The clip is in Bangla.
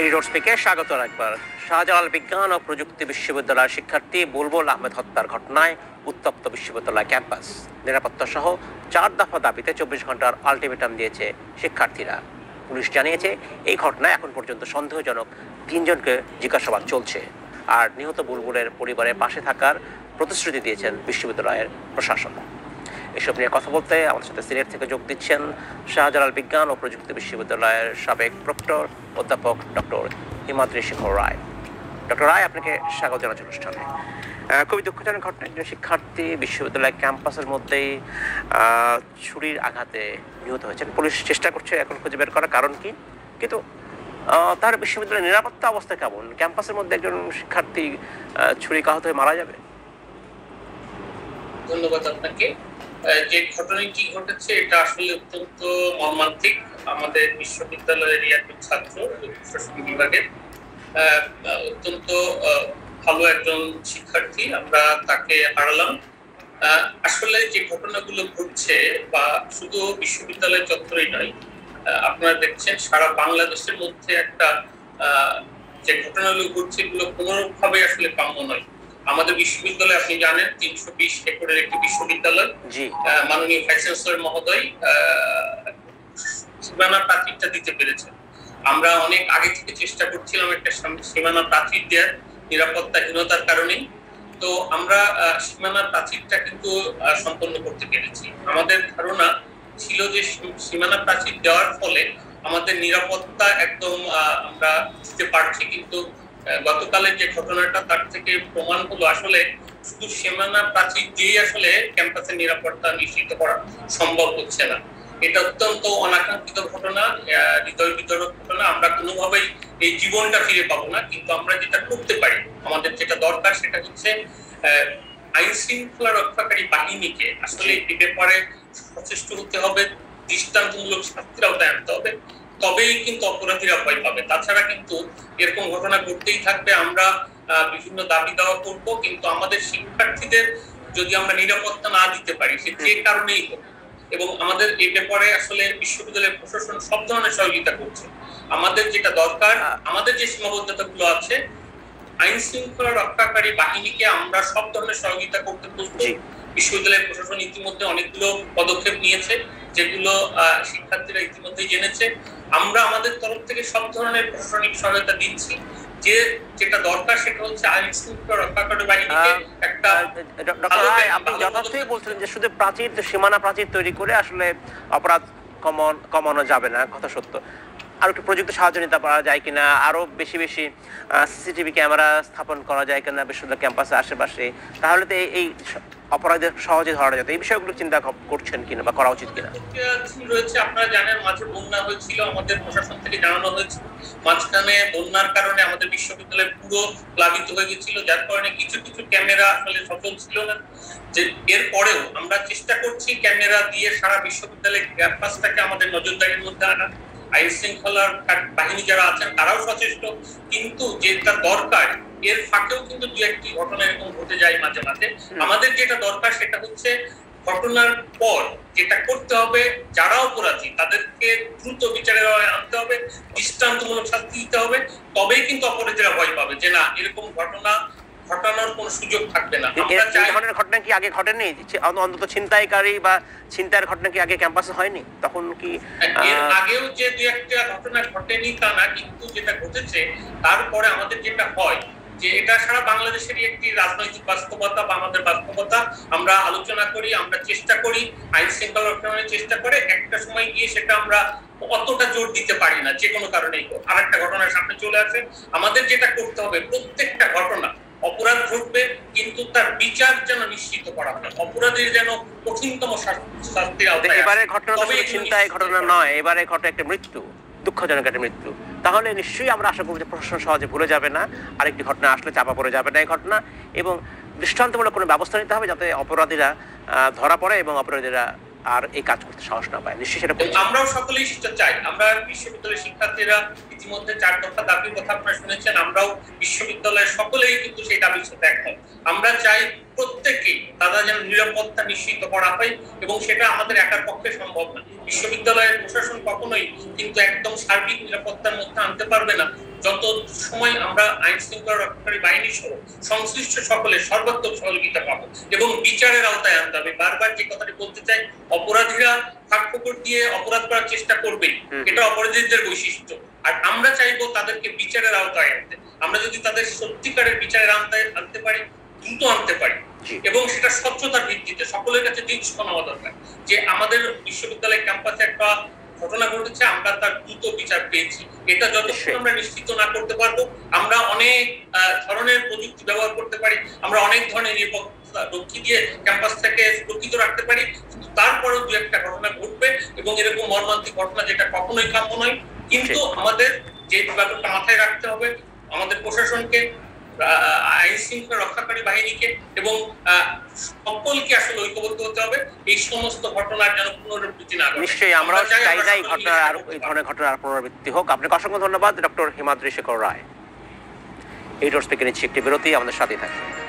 এই রোড স্পিকে স্বাগত একবার শাহজালাল বিজ্ঞান ও প্রযুক্তি বিশ্ববিদ্যালয়ের শিক্ষার্থী বুলবুল আহমেদ হত্যার ঘটনায় উত্তপ্ত বিশ্ববিদ্যালয় ক্যাম্পাস। নিরাপত্তা সহ চার দফা দাবিতে চব্বিশ ঘণ্টার আলটিমেটাম দিয়েছে শিক্ষার্থীরা। পুলিশ জানিয়েছে, এই ঘটনায় এখন পর্যন্ত সন্দেহজনক তিনজনকে জিজ্ঞাসাবাদ চলছে। আর নিহত বুলবুলের পরিবারের পাশে থাকার প্রতিশ্রুতি দিয়েছেন বিশ্ববিদ্যালয়ের প্রশাসন। এসব নিয়ে কথা বলতে আমাদের সাথে সিলেট থেকে যোগ দিচ্ছেন শাহজালাল বিজ্ঞান ও প্রযুক্তি বিশ্ববিদ্যালয়ের সাবেক প্রক্টর অধ্যাপক ডক্টর হিমাদ্রি শেখর রায়। ডক্টর রায় আপনাকে স্বাগত জানাচ্ছি অনুষ্ঠানে। খুবই দুঃখজনক ঘটনা একজন শিক্ষার্থী বিশ্ববিদ্যালয় ক্যাম্পাসের মধ্যেই ছুরির আঘাতে নিহত হয়েছেন। পুলিশ চেষ্টা করছে এখন খুঁজে বের করার কারণ কি? কিন্তু তার বিশ্ববিদ্যালয়ের নিরাপত্তা অবস্থা কেমন? ক্যাম্পাসের মধ্যে একজন শিক্ষার্থী আহ, ছুরিকাহত হয়ে মারা যাবে? ধন্যবাদ আপনাকে। যে ঘটনাটি ঘটেছে, এটা আসলে অত্যন্ত মর্মান্তিক। আমাদের বিশ্ববিদ্যালয়ের একজন ছাত্র, প্রশাসন বিভাগের অত্যন্ত ভালো একজন শিক্ষার্থী। আমরা তাকে হারালাম। আসলে যে ঘটনাগুলো ঘটছে, বা শুধু বিশ্ববিদ্যালয় চত্বরেই নয় আপনারা দেখছেন সারা বাংলাদেশের মধ্যে একটা যে ঘটনাগুলো ঘটছে, এগুলো কোনোভাবে আসলে কাম্য নয়। আমাদের বিশ্ববিদ্যালয় আপনি জানেন তিনশো বিশ একরের একটি বিশ্ববিদ্যালয়। মাননীয় ভাইস চ্যান্সেলর মহোদয় সীমানা প্রাচীরটা দিতে পেরেছেন। আমরা অনেক আগে থেকে চেষ্টা করছিলাম একটা সীমানা প্রাচীর দেওয়ার নিরাপত্তাহীনতার কারণেই। তো আমরা সীমানা প্রাচীরটা কিন্তু সম্পন্ন করতে পেরেছি। আমাদের ধারণা ছিল যে সীমানা প্রাচীর দেওয়ার ফলে আমাদের নিরাপত্তা একদম আহ, আমরা দিতে পারছি কিন্তু গতকালের যে ঘটনাটা, তার থেকে প্রমাণ হলো আসলে শুধু সীমানা প্রাচীর দিয়ে আসলে ক্যাম্পাসের নিরাপত্তা নিশ্চিত করা সম্ভব হচ্ছে না। এটা অত্যন্ত অনাকাঙ্ক্ষিত ঘটনা হৃদয় বিতরক ঘটনা। আমরা কোনোভাবেই এই জীবনটা ফিরে পাবো না, কিন্তু আমরা যেটা করতে পারি, আমাদের যেটা দরকার সেটা হচ্ছে আইন শৃঙ্খলা রক্ষাকারী বাহিনীকে আসলে এই ব্যাপারে সচেষ্ট হতে হবে, দৃষ্টান্তমূলক শাস্তির আওতায় আনতে হবে। তবেই কিন্তু অপরাধীরা ভয় পাবে। তাছাড়া কিন্তু এরকম ঘটনা ঘটতেই থাকবে। আমরা বিভিন্ন দাবি দাওয়া করব কিন্তু আমাদের শিক্ষার্থীদের যদি আমরা নিরাপত্তা না দিতে পারি সে যে কারণেই হোক এবং আমাদের এই ব্যাপারে আসলে বিশ্ববিদ্যালয়ের প্রশাসন সব ধরনের সহযোগিতা করছে। আমাদের যেটা দরকার আমাদের যে সীমাবদ্ধতা গুলো আছে আইন শৃঙ্খলা রক্ষাকারী বাহিনীকে আমরা সব ধরনের সহযোগিতা করতে প্রস্তুত বিশ্ববিদ্যালয়ের প্রশাসন ইতিমধ্যে অনেকগুলো পদক্ষেপ নিয়েছে। যেগুলো শিক্ষার্থীরা ইতিমধ্যে জেনেছে। আমরা আমাদের তরফ থেকে সব ধরনের প্রশাসনিক সহায়তা দিচ্ছি। যে যেটা দরকার সেটা হচ্ছে আইন শৃঙ্খলা রক্ষাকারী বাহিনীকে একটা আপনি যথার্থই বলছিলেন যে শুধু প্রাচীর সীমানা প্রাচীর তৈরি করে আসলে অপরাধ কমন কমানো যাবে না কথা সত্য। আর একটু প্রযুক্তি সাহায্য নিতে পারা যায় কিনা, আরও বেশি বেশি সিসিটিভি ক্যামেরা স্থাপন করা যায় কিনা বিশ্ববিদ্যালয় ক্যাম্পাসের আশেপাশে, তাহলে তো এই- অপরাধীদের সহজে ধরা যেত এই বিষয়গুলো চিন্তা করছেন কিনা বা করা উচিত কিনা? রয়েছে, আপনারা জানেন, মাঝে বন্যা হয়েছিল, আমাদের প্রশাসন থেকে জানানো হয়েছিল। মাঝখানে বন্যার কারণে আমাদের বিশ্ববিদ্যালয় পুরো প্লাবিত হয়ে গেছিল, যার কারণে কিছু কিছু ক্যামেরা আসলে সচল ছিল না। যে এর পরেও আমরা চেষ্টা করছি ক্যামেরা দিয়ে সারা বিশ্ববিদ্যালয়ের ক্যাম্পাসটাকে আমাদের নজরদারির মধ্যে আনা। আইন শৃঙ্খলার বাহিনী যারা আছেন তারাও সচেষ্ট। কিন্তু যেটা দরকার এর ফাঁকেও কিন্তু দু একটি ঘটনা এরকম ঘটে যায় মাঝে মাঝে। আমাদের যেটা দরকার সেটা হচ্ছে ঘটনার পর যেটা করতে হবে যারা অপরাধী তাদেরকে দ্রুত বিচারের আনতে হবে দৃষ্টান্তমূলক শাস্তি দিতে হবে। তবেই কিন্তু অপরাধীরা ভয় পাবে যে না এরকম ঘটনা ঘটানোর কোনো সুযোগ থাকবে না। এই ধরনের ঘটনা কি আগে ঘটেনি? অন্তত ছিনতাইকারী বা ছিনতাইয়ের ঘটনা কি আগে ক্যাম্পাসে হয়নি? তখন কি এর আগেও যে দু একটা ঘটনা ঘটেনি তা না কিন্তু যেটা ঘটেছে তারপরে আমাদের যেটা হয় যে এটা সারা বাংলাদেশেরই একটি রাজনৈতিক বাস্তবতা বা আমাদের বাস্তবতা। আমরা আলোচনা করি আমরা চেষ্টা করি আইন শৃঙ্খলা রক্ষণের চেষ্টা করে একটা সময় গিয়ে সেটা আমরা অতটা জোর দিতে পারি না যে কোনো কারণেই আর একটা ঘটনার সামনে চলে আসে। আমাদের যেটা করতে হবে প্রত্যেকটা ঘটনা অপরাধ ঘটবে কিন্তু তার বিচার যেন নিশ্চিত করা হয়। অপরাধীর যেন কঠিনতম শাস্তি- শাস্তির আওতায় এবারে ঘটনা চিন্তায় ঘটনা নয় এবারে ঘটে একটা মৃত্যু দুঃখজনক একটা মৃত্যু। তাহলে নিশ্চয়ই আমরা আশা করব যে প্রশাসন সহজে ভুলে যাবে না আরেকটি ঘটনা আসলে চাপা পড়ে যাবে না এই ঘটনা এবং দৃষ্টান্তমূলক কোনো ব্যবস্থা নিতে হবে যাতে অপরাধীরা ধরা পড়ে এবং অপরাধীরা আর এই কাজ করতে সাহস না পায়। নিশ্চয়ই সেটা আমরাও সকলেই সেটা চাই। আমরা বিশ্ববিদ্যালয়ের শিক্ষার্থীরা ইতিমধ্যে চার দফা দাবির কথা আপনারা শুনেছেন। আমরাও বিশ্ববিদ্যালয়ের সকলেই কিন্তু সেই দাবির সাথে একমত। আমরা চাই প্রত্যেকেই তারা যেন নিরাপত্তা নিশ্চিত করা হয় এবং সেটা আমাদের একার পক্ষে সম্ভব না। বিশ্ববিদ্যালয়ের প্রশাসন কখনোই কিন্তু একদম সার্বিক নিরাপত্তার মধ্যে আনতে পারবে না। যত সময় আমরা আইন শৃঙ্খলা রক্ষাকারী বাহিনী সহ সংশ্লিষ্ট সকলে সর্বাত্মক সহযোগিতা পাবো এবং বিচারের আওতায় আনতে হবে। বারবার যে কথাটি বলতে চাই অপরাধীরা ফাঁক দিয়ে অপরাধ করার চেষ্টা করবেই। হুম। এটা অপরাধীদের বৈশিষ্ট্য। আর আমরা চাইব তাদেরকে বিচারের আওতায় আনতে। আমরা যদি তাদের সত্যিকারের বিচারের আওতায় আনতে পারি দ্রুত আনতে পারি এবং সেটা স্বচ্ছতার ভিত্তিতে সকলের কাছে জিনিস নেওয়া দরকার যে আমাদের বিশ্ববিদ্যালয় ক্যাম্পাসে একটা ঘটনা ঘটেছে আমরা তার দ্রুত বিচার পেয়েছি। এটা যতক্ষণ নিশ্চয়ই। আমরা নিশ্চিত না করতে পারব আমরা অনেক ধরনের প্রযুক্তি ব্যবহার করতে পারি আমরা অনেক ধরনের নিরাপত্তা রক্ষী দিয়ে ক্যাম্পাস থেকে সুরক্ষিত রাখতে পারি কিন্তু তারপরেও দু একটা ঘটনা ঘটবে এবং এরকম মর্মান্তিক ঘটনা যেটা কখনোই কাম্য নয়। কিন্তু আমাদের যে ব্যাপারটা মাথায় রাখতে হবে আমাদের প্রশাসনকে আইন শৃঙ্খলা রক্ষাকারী বাহিনীকে এবং সকলকে আসলে ঐক্যবদ্ধ হতে হবে। এই সমস্ত ঘটনার যেন পুনরাবৃত্তি না নিশ্চয়ই আমরা চাই না এই ঘটনার আর এই ধরনের ঘটনার পুনরাবৃত্তি হোক। আপনাকে অসংখ্য ধন্যবাদ ডক্টর হিমাদ্রি শেখর রায়। এই ডোর থেকে নিচ্ছি একটি বিরতি আমাদের সাথেই থাকবে